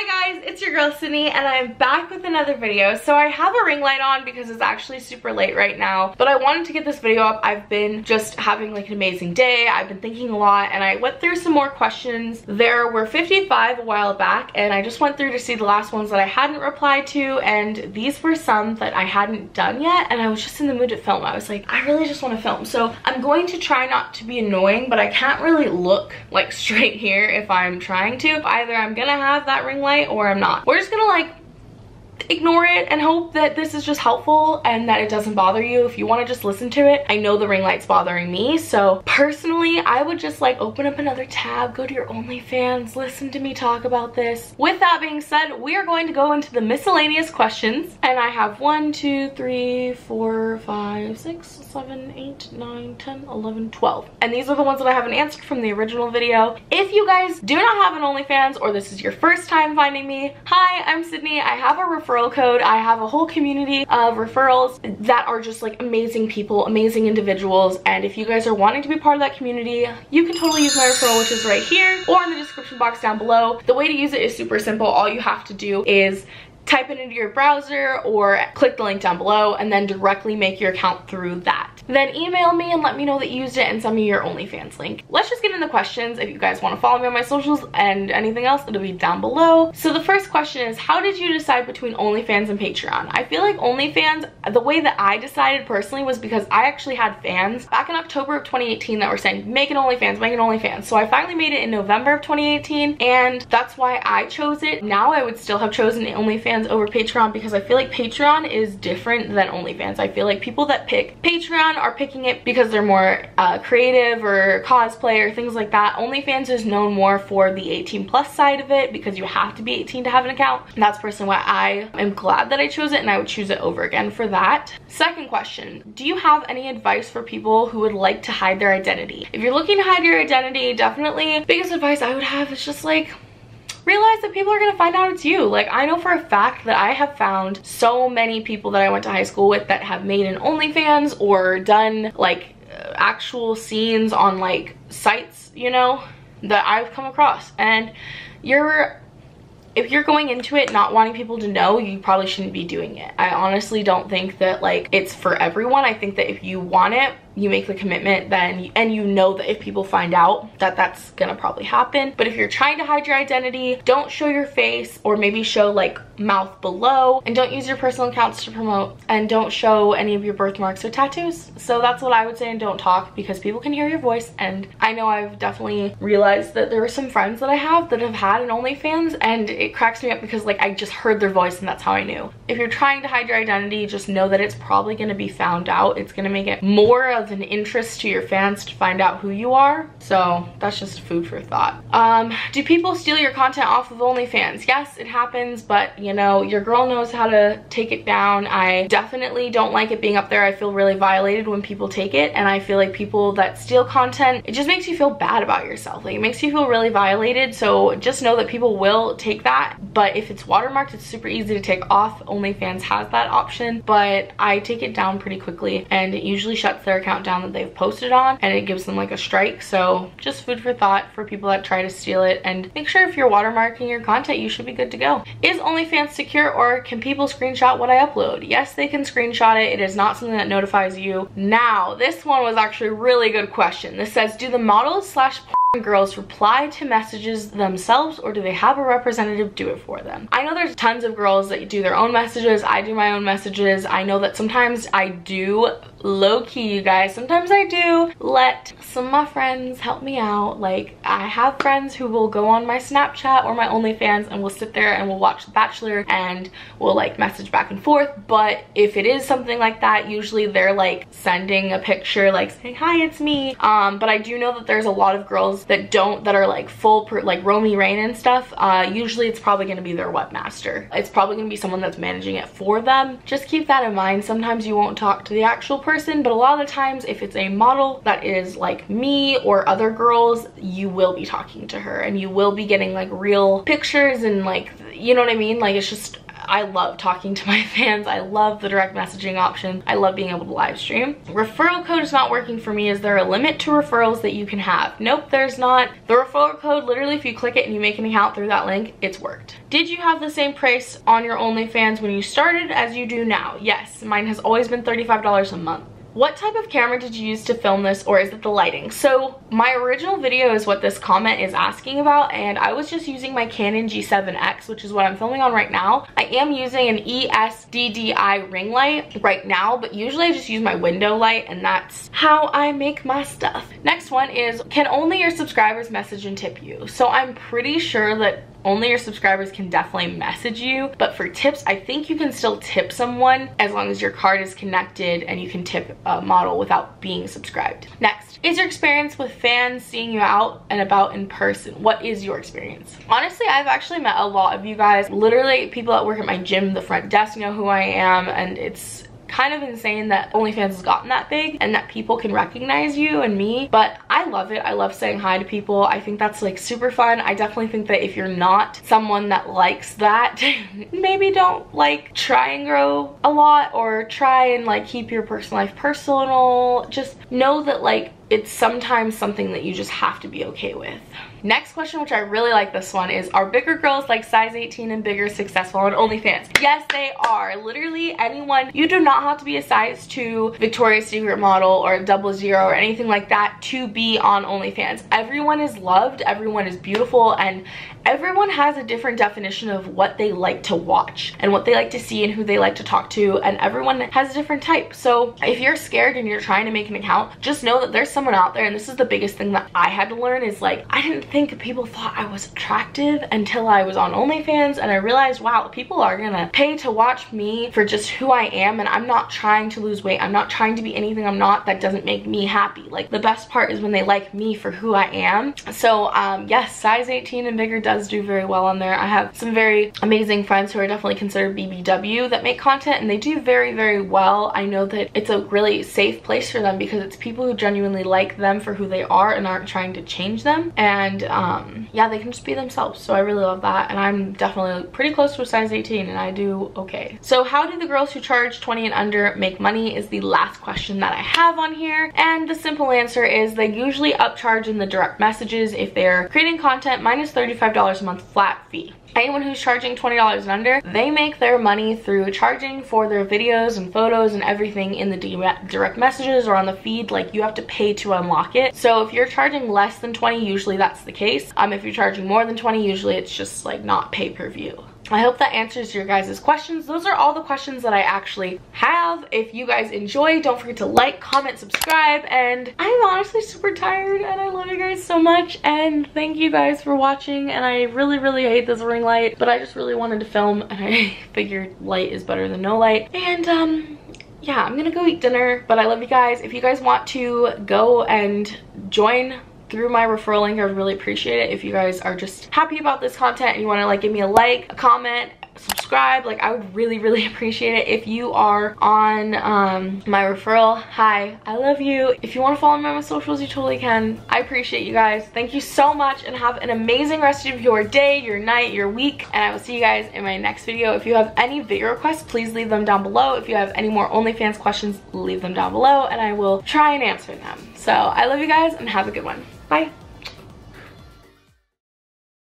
Hi guys, it's your girl Sidney and I'm back with another video. So I have a ring light on because it's actually super late right now, but I wanted to get this video up. I've been just having like an amazing day. I've been thinking a lot and I went through some more questions. There were 55 a while back and I just went through to see the last ones that I hadn't replied to and these were some that I hadn't done yet and I was just in the mood to film. I was like, I really just want to film. So I'm going to try not to be annoying, but I can't really look like straight here if I'm trying to. Either I'm gonna have that ring light light or I'm not. We're just gonna like ignore it and hope that this is just helpful and that it doesn't bother you if you want to just listen to it. I know the ring light's bothering me, so personally, I would just like open up another tab, go to your OnlyFans, listen to me talk about this. With that being said, we are going to go into the miscellaneous questions and I have one, two, three, four, five, six, seven, eight, nine, 10, 11, 12. And these are the ones that I haven't answered from the original video. If you guys do not have an OnlyFans or this is your first time finding me, hi, I'm Sidney. I have a referral referral code. I have a whole community of referrals that are just like amazing people, amazing individuals. And if you guys are wanting to be part of that community, you can totally use my referral, which is right here or in the description box down below. The way to use it is super simple. All you have to do is type it into your browser or click the link down below and then directly make your account through that. Then email me and let me know that you used it and send me your OnlyFans link. Let's just get into the questions. If you guys want to follow me on my socials and anything else, it'll be down below. So the first question is, how did you decide between OnlyFans and Patreon? I feel like OnlyFans, the way that I decided personally was because I actually had fans back in October of 2018 that were saying, make an OnlyFans, make an OnlyFans. So I finally made it in November of 2018 and that's why I chose it. Now I would still have chosen OnlyFans over Patreon because I feel like Patreon is different than OnlyFans. I feel like people that pick Patreon are picking it because they're more uh, creative or cosplay or things like that. OnlyFans is known more for the 18 plus side of it because you have to be 18 to have an account. And that's personally why I am glad that I chose it and I would choose it over again for that. Second question, do you have any advice for people who would like to hide their identity? If you're looking to hide your identity, definitely biggest advice I would have is just like realize that people are gonna find out it's you. Like I know for a fact that I have found so many people that I went to high school with that have made an OnlyFans or done like uh, actual scenes on like sites, you know, that I've come across. And you're if you're going into it not wanting people to know, you probably shouldn't be doing it. I honestly don't think that like it's for everyone. I think that if you want it, you make the commitment then and you know that if people find out that that's gonna probably happen. But if you're trying to hide your identity don't show your face or maybe show like mouth below. And don't use your personal accounts to promote. And don't show any of your birthmarks or tattoos. So that's what i would say and don't talk because people can hear your voice. And i know i've definitely realized that there are some friends that i have that have had an onlyfans and it cracks me up because like i just heard their voice and that's how i knew. If you're trying to hide your identity just know that it's probably to be found out. It's to make it more of an interest to your fans to find out who you are. So that's just food for thought. Um, do people steal your content off of OnlyFans? Yes, it happens, but you know, your girl knows how to take it down. I definitely don't like it being up there. I feel really violated when people take it. And I feel like people that steal content, it just makes you feel bad about yourself. Like it makes you feel really violated. So just know that people will take that. But if it's watermarked, it's super easy to take off. OnlyFans has that option, but I take it down pretty quickly and it usually shuts their account down that they've posted on and it gives them like a strike. So just food for thought for people that try to steal it and make sure if you're watermarking your content, you should be good to go. Is OnlyFans secure or can people screenshot what I upload? Yes, they can screenshot it. It is not something that notifies you. Now, this one was actually a really good question. This says, do the models slash girls reply to messages themselves or do they have a representative do it for them? I know there's tons of girls that do their own messages. I do my own messages. I know that sometimes I do low-key you guys. Sometimes i do let some of my friends help me out. Like i have friends who will go on my snapchat or my onlyfans and we'll sit there and we'll watch the bachelor and we'll like message back and forth. But if it is something like that usually they're like sending a picture like saying hi it's me. Um but i do know that there's a lot of girls that don't that are like full per, like romi rain and stuff. Uh usually it's probably going to be their webmaster. It's probably going to be someone that's managing it for them. Just keep that in mind. Sometimes you won't talk to the actual person but a lot of the times if it's a model that is like me or other girls you will be talking to her and you will be getting like real pictures and like you know what I mean? Like it's just I love talking to my fans. I love the direct messaging option. I love being able to live stream. Referral code is not working for me. Is there a limit to referrals that you can have? Nope, there's not. The referral code, literally if you click it and you make an account through that link, it's worked. Did you have the same price on your OnlyFans when you started as you do now? Yes, mine has always been $35 a month. What type of camera did you use to film this or is it the lighting? So my original video is what this comment is asking about and I was just using my Canon G7X which is what I'm filming on right now. I am using an ESDDI ring light right now but usually I just use my window light and that's how I make my stuff. Next one is can only your subscribers message and tip you? So I'm pretty sure that only your subscribers can definitely message you but for tips i think you can still tip someone as long as your card is connected and you can tip a model without being subscribed. Next is your experience with fans seeing you out and about in person? What is your experience? Honestly i've actually met a lot of you guys. Literally people that work at my gym the front desk know who i am and it's kind of insane that OnlyFans has gotten that big and that people can recognize you and me. But I love it. I love saying hi to people. I think that's like super fun. I definitely think that if you're not someone that likes that, maybe don't like try and grow a lot or try and like keep your personal life personal. Just know that like it's sometimes something that you just have to be okay with. Next question, which I really like this one, is are bigger girls like size 18 and bigger successful on OnlyFans? Yes, they are. Literally anyone, you do not have to be a size 2 Victoria's Secret model or a double zero or anything like that to be on OnlyFans. Everyone is loved, everyone is beautiful, and everyone has a different definition of what they like to watch and what they like to see and who they like to talk to, and everyone has a different type. So if you're scared and you're trying to make an account, just know that there's someone out there, and this is the biggest thing that I had to learn is like, I didn't think people thought I was attractive until I was on OnlyFans and I realized, wow, people are gonna pay to watch me for just who I am and I'm not trying to lose weight. I'm not trying to be anything I'm not that doesn't make me happy. Like the best part is when they like me for who I am. So um, yes, size 18 and bigger does do very well on there. I have some very amazing friends who are definitely considered BBW that make content and they do very, very well. I know that it's a really safe place for them because it's people who genuinely like them for who they are and aren't trying to change them. And um, yeah, they can just be themselves. So I really love that. And I'm definitely pretty close to a size 18 and I do okay. So how do the girls who charge 20 and under make money is the last question that I have on here. And the simple answer is they usually upcharge in the direct messages if they're creating content minus $35 a month flat fee anyone who's charging $20 and under, they make their money through charging for their videos and photos and everything in the direct messages or on the feed. Like you have to pay to unlock it. So if you're charging less than 20, usually that's the case. Um, if you're charging more than 20, usually it's just like not pay-per-view. I hope that answers your guys' questions. Those are all the questions that I actually have. If you guys enjoy, don't forget to like, comment, subscribe, and I'm honestly super tired and I love you guys so much and thank you guys for watching and I really, really hate this ring light, but I just really wanted to film and I figured light is better than no light. And um, yeah, I'm gonna go eat dinner, but I love you guys. If you guys want to go and join through my referral link. I would really appreciate it if you guys are just happy about this content and you want to like give me a like, a comment, subscribe. Like i would really really appreciate it if you are on um my referral. Hi i love you. If you want to follow me on my socials you totally can. I appreciate you guys. Thank you so much and have an amazing rest of your day your night your week and i will see you guys in my next video. If you have any video requests please leave them down below. If you have any more onlyfans questions leave them down below and i will try and answer them. So i love you guys and have a good one Bye.